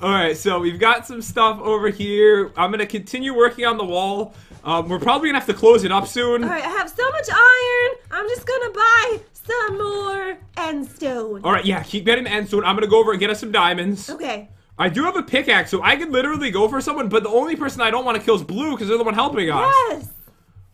All right, so we've got some stuff over here. I'm gonna continue working on the wall. Um, we're probably gonna have to close it up soon. All right, I have so much iron. I'm just gonna buy some more end stone. All right, yeah, keep getting end stone. I'm gonna go over and get us some diamonds. Okay. I do have a pickaxe, so I could literally go for someone, but the only person I don't want to kill is Blue because they're the one helping us. Yes.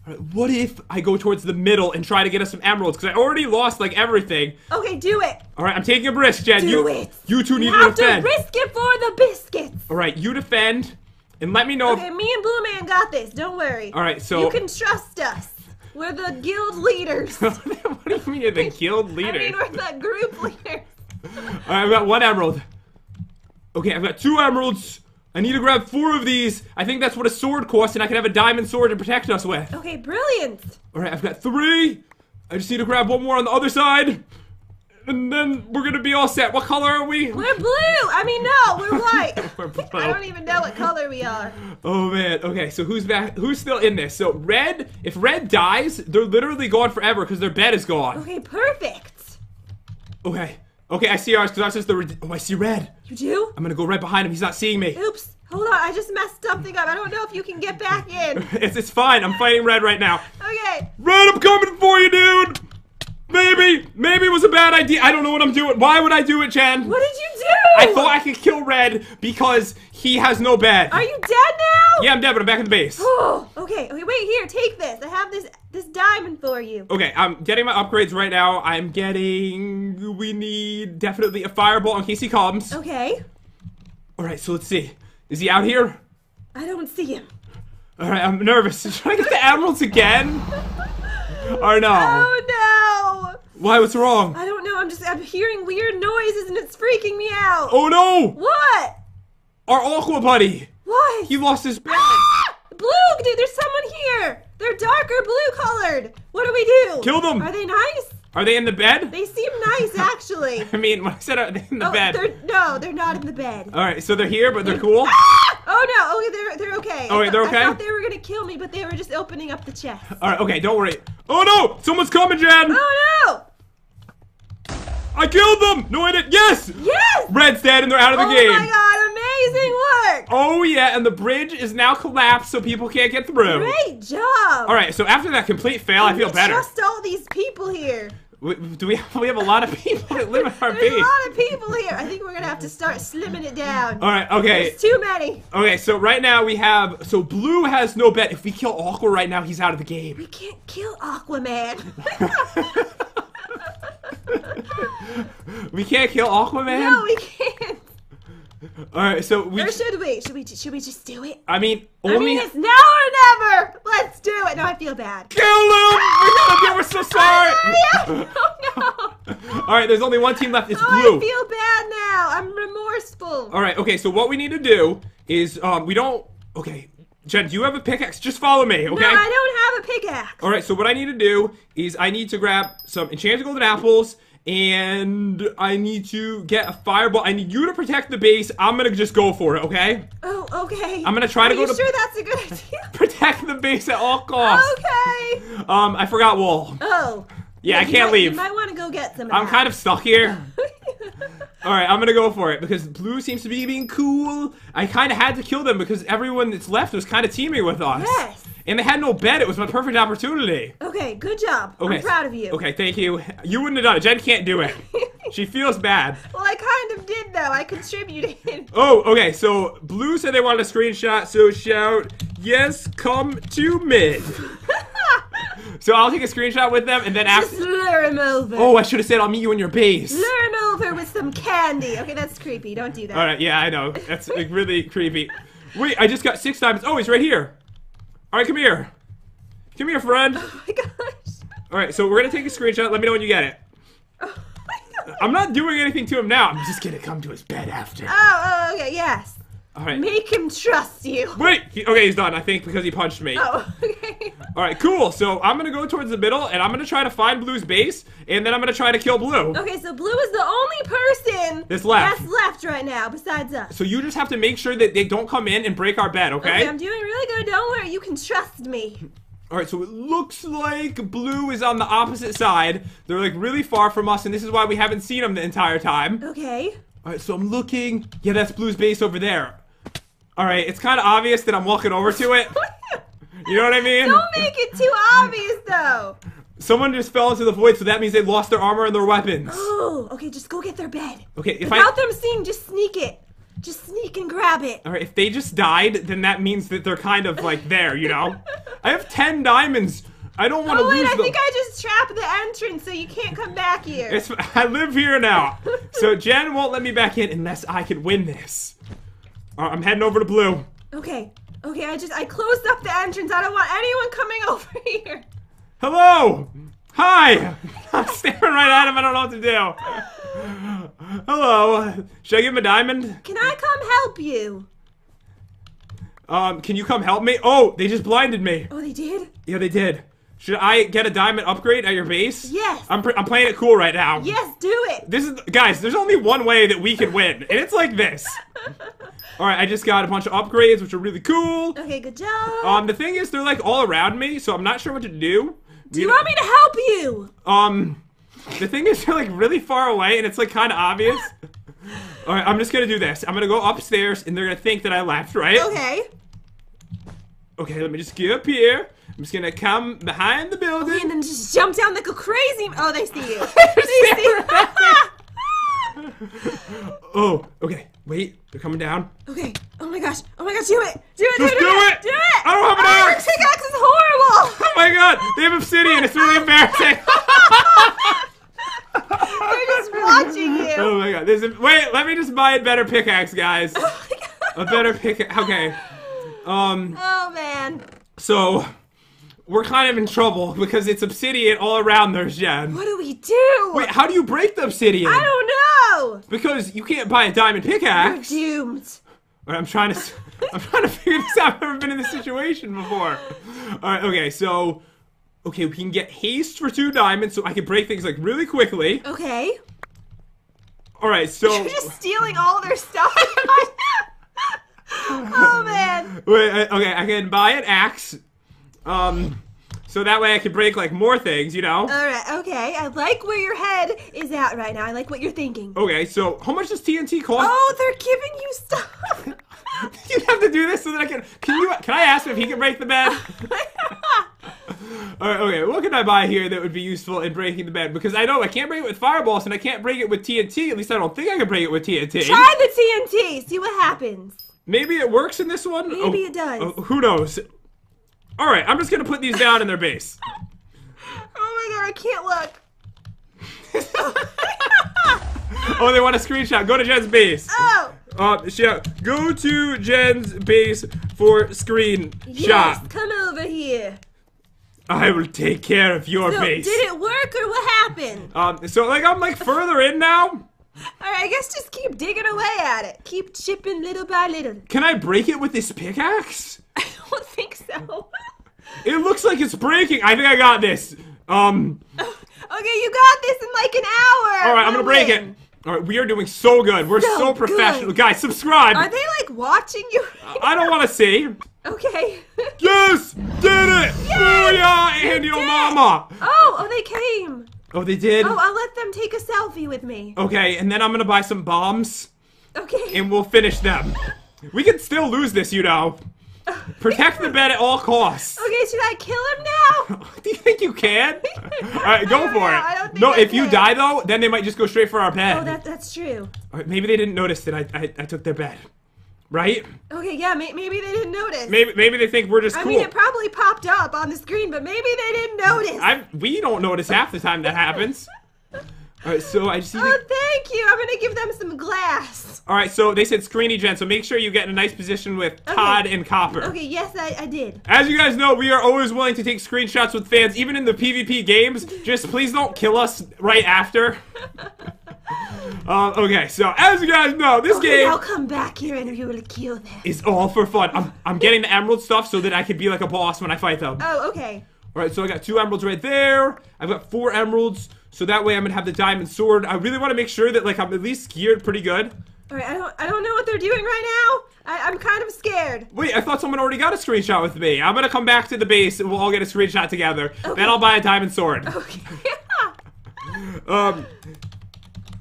Right, what if I go towards the middle and try to get us some emeralds? Because I already lost like everything. Okay, do it. All right, I'm taking a risk, Jen. Do you, it. You two need You to have to risk it for the biscuits. All right, you defend, and let me know. Okay, me and Blue Man got this. Don't worry. All right, so You can trust us. We're the guild leaders. what do you mean you're the guild leaders? I mean, we're the group leaders. All right, I've got one emerald. Okay, I've got two emeralds. I need to grab four of these. I think that's what a sword costs, and I can have a diamond sword to protect us with. Okay, brilliant. All right, I've got three. I just need to grab one more on the other side, and then we're gonna be all set. What color are we? We're blue. I mean, no, we're white. We're. I don't even know what color we are. Oh man. Okay, so who's back? Who's still in this? So red. If red dies, they're literally gone forever because their bed is gone. Okay, perfect. Okay. Okay, I see ours because ours is the. Oh, I see red. You do? I'm gonna go right behind him. He's not seeing me. Oops. Hold on. I just messed something up. I don't know if you can get back in. It's it's fine. I'm fighting red right now. Okay. Red, I'm coming for you, dude. Maybe, maybe it was a bad idea. I don't know what I'm doing. Why would I do it, Chen? What did you do? I thought I could kill Red because he has no bed. Are you dead now? Yeah, I'm dead, but I'm back in the base. Oh, okay. Okay, wait here. Take this. I have this this diamond for you. Okay, I'm getting my upgrades right now. I'm getting. We need definitely a fireball in case he comes. Okay. All right, so let's see. Is he out here? I don't see him. All right, I'm nervous. Should I get the emeralds again? Or no? Oh no! Why? What's wrong? I don't know. I'm just I'm hearing weird noises and it's freaking me out. Oh no! What? Our aqua buddy. What? He lost his bed. Ah! Blue, dude. There's someone here. They're darker blue colored. What do we do? Kill them. Are they nice? Are they in the bed? They seem nice, actually. I mean, when I said are they in the oh, bed. they're no, they're not in the bed. All right, so they're here, but they're cool. Ah! Oh no! Okay, they're they're okay. Oh, wait, they're okay? I thought they were gonna kill me, but they were just opening up the chest. All right, okay, don't worry. Oh no, someone's coming, Jen. Oh no! I killed them. No, I didn't. Yes. Yes! Red's dead, and they're out of the oh game. my god! Amazing work! Oh yeah, and the bridge is now collapsed, so people can't get through. Great job! All right, so after that complete fail, I feel better. Trust all these people here. We- Do we? Have, we have a lot of people that live in our There's a lot of people here. I think we're gonna have to start slimming it down. All right, okay, There's too many. okay. So right now we have. So blue has no bet. If we kill Aqua right now, he's out of the game. We can't kill Aquaman. We can't kill Aquaman. no, we can't. All right, so we. Or should we? Should we? Should we just do it? I mean, only. I mean, it's now or never. Let's do it. No, I feel bad. kill him. We gotta do. We're so sorry. Hurry! Oh no! All right, there's only one team left. It's Oh, blue. I feel bad now. I'm remorseful. All right, okay. So what we need to do is, um, we don't. Okay, Jen, do you have a pickaxe? Just follow me, okay? No, I don't have a pickaxe. All right. So what I need to do is I need to grab some enchanted golden apples. And I need to get a fireball. I need you to protect the base. I'm gonna just go for it, okay? Oh, okay. I'm gonna try to Are go you to- sure that's a good idea? Protect the base at all costs. okay. Um, I forgot wool. Oh. Yeah, I can't might- leave. You might want to go get some. I'm kind of stuck here. All right, I'm gonna go for it because blue seems to be being cool. I kind of had to kill them because everyone that's left was kind of teaming with us. Yes. And they had no bed. It was my perfect opportunity. Okay, good job. Okay. I'm proud of you. Okay, thank you. You wouldn't have done it. Jen can't do it. she feels bad. Well, I kind of did though. I contributed. Oh, okay. So blue said they wanted a screenshot. So shout yes, come to mid. So I'll take a screenshot with them and then Just after. lure him over. Oh, I should have said I'll meet you in your base. Lure him over with some candy. Okay, that's creepy. Don't do that. All right, yeah, I know. That's like, really creepy. Wait, I just got six diamonds. Oh, he's right here. All right, come here. Come here, friend. Oh my gosh. All right, so we're gonna take a screenshot. Let me know when you get it. Oh. I'm not doing anything to him now. I'm just gonna come to his bed after. Oh, oh, okay, yes. All right. Make him trust you. Wait. He, okay, he's done. I think because he punched me. Oh, okay. All right, cool. So I'm gonna go towards the middle, and I'm gonna try to find Blue's base, and then I'm gonna try to kill Blue. Okay, so Blue is the only person That's left. that's left right now besides us. So you just have to make sure that they don't come in and break our bed, okay? Okay, I'm doing really good. Don't worry. You can trust me. All right, so it looks like Blue is on the opposite side. They're like really far from us, and this is why we haven't seen them the entire time. Okay. All right, so I'm looking. Yeah, that's Blue's base over there. All right, it's kind of obvious that I'm walking over to it. You know what I mean? Don't make it too obvious, though. Someone just fell into the void, so that means they lost their armor and their weapons. Oh, okay. Just go get their bed. Okay, if Without I them seeing, just sneak it. Just sneak and grab it. all right, if they just died, then that means that they're kind of like there, you know. I have ten diamonds. I don't want to Oh wait, I them. think I just trapped the entrance, so you can't come back here. It's, I live here now. So Jen won't let me back in unless I can win this. Right, I'm heading over to Blue. Okay. Okay, I just I closed up the entrance. I don't want anyone coming over here. Hello! Hi! I'm staring right at him. I don't know what to do. Hello. Should I give him a diamond? Can I come help you? Um, can you come help me? Oh, they just blinded me. Oh, they did? Yeah, they did. Should I get a diamond upgrade at your base? Yes. I'm, I'm playing it cool right now. Yes, do it. This is guys. There's only one way that we can win, and it's like this. All right, I just got a bunch of upgrades, which are really cool. Okay, good job. Um, the thing is, they're like all around me, so I'm not sure what to do. do you want me to help you? Um, the thing is, they're like really far away, and it's like kind of obvious. All right, I'm just gonna do this. I'm gonna go upstairs, and they're gonna think that I left, right? Okay. Okay, let me just get up here. I'm just gonna come behind the building. And then just jump down like a crazy. Oh, they see you. they see Oh, okay. Wait, they're coming down. okay. Oh my gosh. Oh my gosh. Do it. Do it. Just do, do it. it. Do it. I don't have an oh, axe. Pickaxe is horrible. Oh my god, they have obsidian. It's really embarrassing. They're just watching you. oh my god, this is wait. Let me just buy a better pickaxe, guys. Oh my A better pickaxe. Okay. Um. Oh man. So we're kind of in trouble because it's obsidian all around there's Jen. What do we do? Wait, how do you break the obsidian? I don't know. Because you can't buy a diamond We're pickaxe. doomed. Alright, I'm trying to I'm trying to figure this out. I've never been in this situation before. Alright, okay, so okay, we can get haste for two diamonds so I can break things like really quickly. Okay. Alright, so You're just stealing all their stuff. oh man. wait, okay, I can buy an axe. Um so that way I can break like more things, you know? All right. Okay. I like where your head is at right now. I like what you're thinking. Okay, so how much does TNT cost? Oh, they're giving you stuff. You have to do this so that I can. Can you? Can I ask him if he can break the bed? All right, okay. What can I buy here that would be useful in breaking the bed? Because I know I can't break it with fireballs and I can't break it with TNT. At least I don't think I can break it with TNT. Try the TNT. See what happens. Maybe it works in this one. Maybe Oh, it does. oh, who knows? All right, I'm just gonna put these down in their base. Oh my god, I can't look. Oh, they want a screenshot. Go to Jen's base. Oh. Uh, yeah. Go to Jen's base for screenshot. Yes. Come over here. I will take care of your So, base. did it work or what happened? Um, so like I'm like further in now. All right. I guess just keep digging away at it. Keep chipping little by little. Can I break it with this pickaxe? I don't think so. It looks like it's breaking. I think I got this. Um, okay, you got this in like an hour. all right, I'm gonna break it. All right, we are doing so good. We're so, So professional. good. Guys, subscribe. Are they like watching you? I don't want to see. okay. Yes, did it. Booyah, and your mama. Oh, oh, they came. Oh, they did? Oh, I'll let them take a selfie with me. Okay, and then I'm gonna buy some bombs, Okay. and we'll finish them. We could still lose this, you know. Protect the bed at all costs. Okay, should I kill him now? Do you think you can? Alright, go for know, it. I don't think no, I if you die though, then they might just go straight for our bed. Oh, that that's true. Alright, maybe they didn't notice that I, I, I took their bed. Right? Okay, yeah, may, maybe they didn't notice. Maybe maybe they think we're just I cool. mean, it probably popped up on the screen, but maybe they didn't notice. I we don't notice half the time that happens. Alright, so I just need Oh, to- thank you. I'm gonna give them some glass. Alright, so they said screeny gen, so make sure you get in a nice position with Todd and Copper. Okay, yes, I, I did. As you guys know, we are always willing to take screenshots with fans, even in the PvP games. Just please don't kill us right after. Uh, okay, so as you guys know, this Okay, game I'll come back here and you will kill them. is all for fun. I'm, I'm getting the emerald stuff so that I can be like a boss when I fight them. Oh, okay. Alright, so I got two emeralds right there. I've got four emeralds, so that way I'm gonna have the diamond sword. I really want to make sure that like I'm at least geared pretty good. All right, I don't, I don't know what they're doing right now. I, I'm kind of scared. Wait, I thought someone already got a screenshot with me. I'm gonna come back to the base and we'll all get a screenshot together. Then I'll buy a diamond sword. Okay. Um.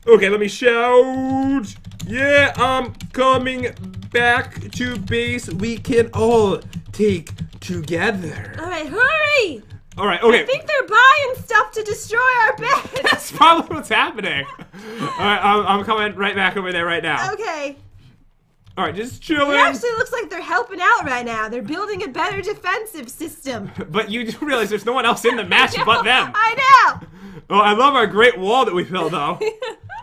Okay, let me shout. Yeah, I'm coming back to base. We can all take together. All right, hurry! All right. Okay. I think they're buying stuff to destroy our bed. That's probably what's happening. All right, I'm, I'm coming right back over there right now. okay. All right, just chilling. It actually looks like they're helping out right now. They're building a better defensive system. But you do realize there's no one else in the match but them. I know. Oh, I love our great wall that we built, though.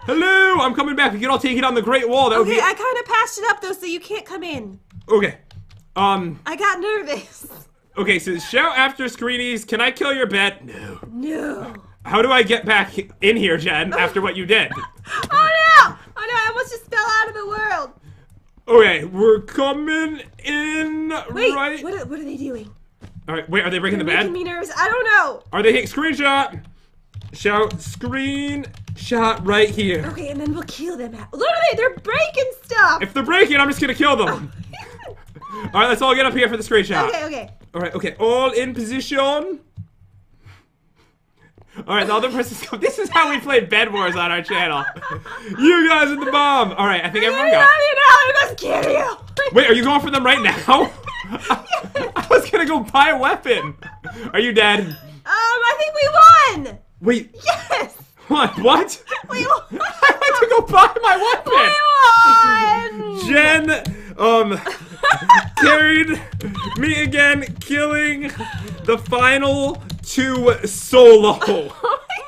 Hello, I'm coming back. We can all take it on the great wall. That would Okay, be I kind of passed it up though, so you can't come in. okay. Um. I got nervous. Okay, so shout after Screenies. Can I kill your bet? No. No. How do I get back in here, Jen, after what you did? Oh no! Oh no! I almost just fell out of the world. Okay, we're coming in Wait, right. what, are, what are they doing? All right, wait, are they breaking the bed? Making me nervous. I don't know. Are they hitting screenshot? Shout screen shot right here. Okay, and then we'll kill them. At- Look at they, they're breaking stuff. If they're breaking, I'm just gonna kill them. All right, let's all get up here for the screenshot. okay, okay. All right, okay, all in position. All right, the other person's come. This is how we play Bed Wars on our channel. You guys at the bomb. All right, I think everyone You know, got. you know, I'm gonna you. Wait, are you going for them right now? I was gonna go buy a weapon. Are you dead? Um, I think we won. Wait, Yes, what? What? we won. I went to go buy my weapon. We won. Jen, um, carried me again, killing the final two solo.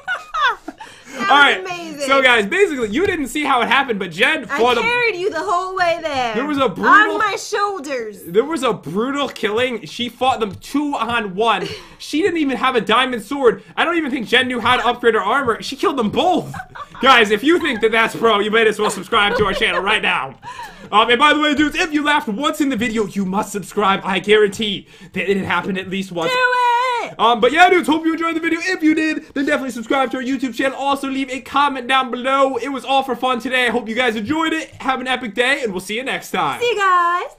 All amazing. So, guys, basically, you didn't see how it happened, but Jen I fought a. carried you the whole way there. There was a brutal- on my shoulders. There was a brutal killing. She fought them two on one. She didn't even have a diamond sword. I don't even think Jen knew how to upgrade her armor. She killed them both. Guys, if you think that that's pro, you might as well subscribe to our channel right now. Um, and by the way, dudes, if you laughed once in the video, you must subscribe. I guarantee that it happened at least once. Do it. Um, but yeah, dudes, hope you enjoyed the video. If you did, then definitely subscribe to our YouTube channel. Also, leave a comment down below. It was all for fun today. I hope you guys enjoyed it. Have an epic day, and we'll see you next time. See you guys.